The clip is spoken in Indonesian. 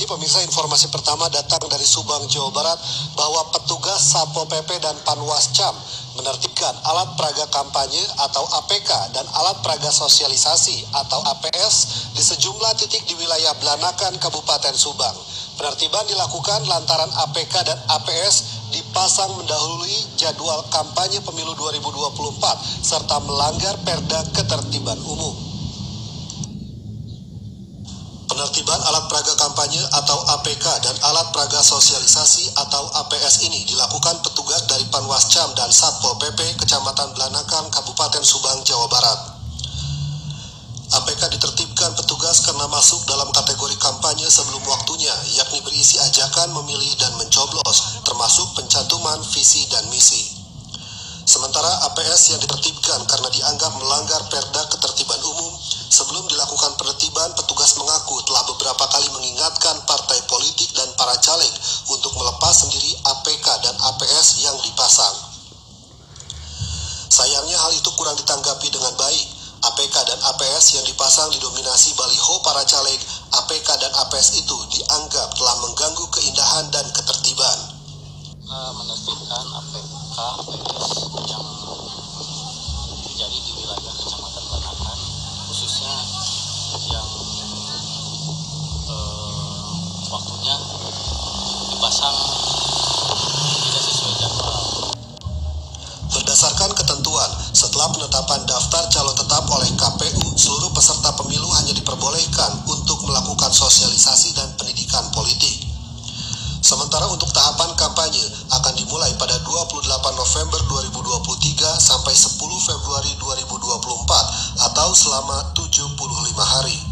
ini pemirsa informasi pertama datang dari Subang, Jawa Barat bahwa petugas Satpol PP dan Panwascam menertibkan alat peraga kampanye atau APK dan alat peraga sosialisasi atau APS di sejumlah titik di wilayah Blanakan, Kabupaten Subang. Penertiban dilakukan lantaran APK dan APS dipasang mendahului jadwal kampanye pemilu 2024 serta melanggar perda ketertiban umum. Penertiban alat peraga kampanye atau APK dan alat peraga sosialisasi atau APS ini dilakukan petugas dari Panwascam dan Satpol PP Kecamatan Belanakan, Kabupaten Subang, Jawa Barat. APK ditertibkan petugas karena masuk dalam kategori kampanye sebelum waktunya, yakni berisi ajakan memilih dan mencoblos, termasuk pencantuman visi dan misi. Sementara APS yang ditertibkan karena dianggap melanggar perda ketertiban umum, sebelum dilakukan Sayangnya hal itu kurang ditanggapi dengan baik. APK dan APS yang dipasang didominasi baliho para caleg, APK dan APS itu dianggap telah mengganggu keindahan dan ketertiban. menertibkan APK APS yang terjadi di wilayah Kecamatan Banakan khususnya yang eh, waktunya dipasang setelah penetapan daftar calon tetap oleh KPU, seluruh peserta pemilu hanya diperbolehkan untuk melakukan sosialisasi dan pendidikan politik. Sementara untuk tahapan kampanye akan dimulai pada 28 November 2023 sampai 10 Februari 2024 atau selama 75 hari.